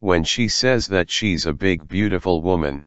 when she says that she's a big beautiful woman.